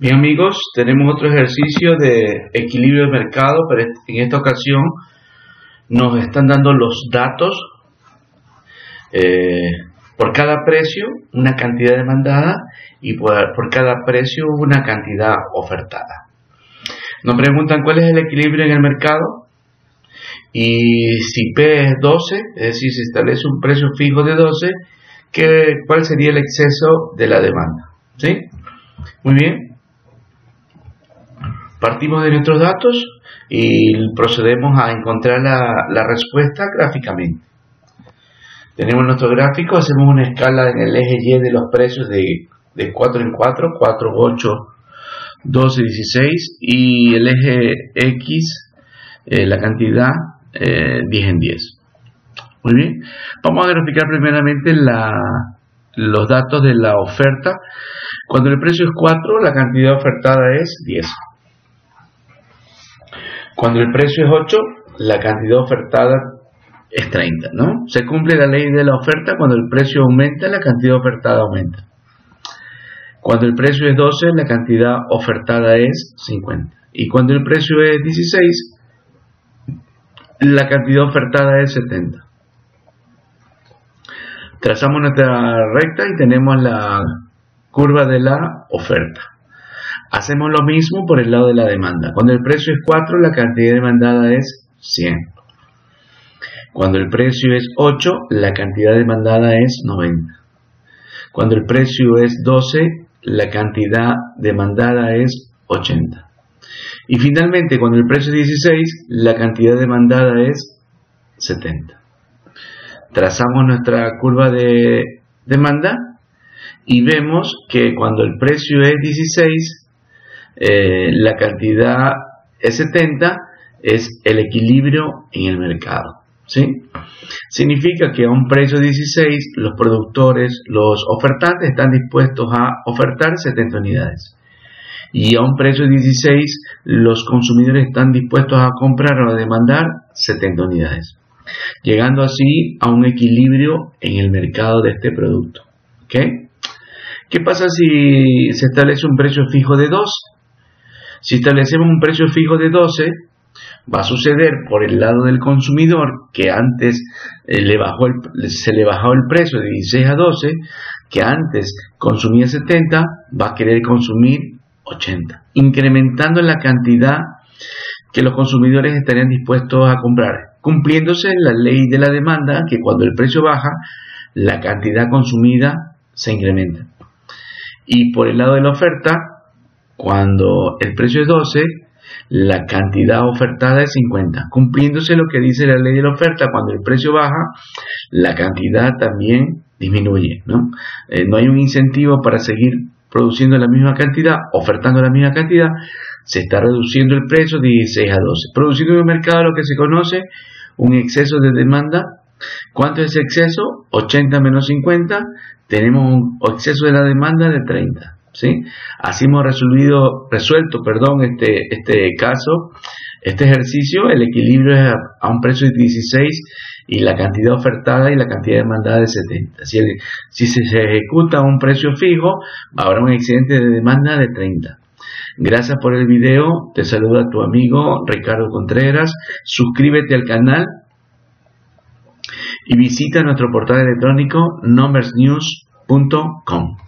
Bien amigos, tenemos otro ejercicio de equilibrio de mercado, pero en esta ocasión nos están dando los datos eh, por cada precio una cantidad demandada y por, cada precio una cantidad ofertada. Nos preguntan cuál es el equilibrio en el mercado y si P es 12, es decir, si establece un precio fijo de 12, ¿cuál sería el exceso de la demanda? ¿Sí? Muy bien. Partimos de nuestros datos y procedemos a encontrar la, respuesta gráficamente. Tenemos nuestro gráfico, hacemos una escala en el eje Y de los precios de, de 4 en 4, 4, 8, 12, 16 y el eje X, eh, la cantidad, 10 eh, en 10. Muy bien, vamos a graficar primeramente los datos de la oferta. Cuando el precio es 4, la cantidad ofertada es 10. Cuando el precio es 8, la cantidad ofertada es 30, ¿no? Se cumple la ley de la oferta cuando el precio aumenta, la cantidad ofertada aumenta. Cuando el precio es 12, la cantidad ofertada es 50. Y cuando el precio es 16, la cantidad ofertada es 70. Trazamos nuestra recta y tenemos la curva de la oferta. Hacemos lo mismo por el lado de la demanda. Cuando el precio es 4, la cantidad demandada es 100. Cuando el precio es 8, la cantidad demandada es 90. Cuando el precio es 12, la cantidad demandada es 80. Y finalmente, cuando el precio es 16, la cantidad demandada es 70. Trazamos nuestra curva de demanda y vemos que cuando el precio es 16, eh, la cantidad es 70 es el equilibrio en el mercado. ¿sí? Significa que a un precio de 16 los productores, los ofertantes están dispuestos a ofertar 70 unidades. Y a un precio de 16 los consumidores están dispuestos a comprar o a demandar 70 unidades. Llegando así a un equilibrio en el mercado de este producto. ¿Qué pasa si se establece un precio fijo de 2? Si establecemos un precio fijo de 12, va a suceder por el lado del consumidor que antes eh, se le bajó el precio de 16 a 12, que antes consumía 70, va a querer consumir 80, incrementando la cantidad que los consumidores estarían dispuestos a comprar, cumpliéndose la ley de la demanda, que cuando el precio baja, la cantidad consumida se incrementa. Y por el lado de la oferta, cuando el precio es 12, la cantidad ofertada es 50, cumpliéndose lo que dice la ley de la oferta, cuando el precio baja, la cantidad también disminuye. ¿no? Eh, no hay un incentivo para seguir produciendo la misma cantidad, ofertando la misma cantidad, se está reduciendo el precio de 16 a 12, produciendo en el mercado lo que se conoce un exceso de demanda. ¿Cuánto es exceso? 80 menos 50, tenemos un exceso de la demanda de 30. Así hemos resuelto, resuelto este, este caso, este ejercicio, el equilibrio es a, un precio de 16 y la cantidad ofertada y la cantidad demandada de 70. Si, si se, ejecuta a un precio fijo, habrá un excedente de demanda de 30. Gracias por el video, te saluda tu amigo Ricardo Contreras, suscríbete al canal y visita nuestro portal electrónico numbersnews.com.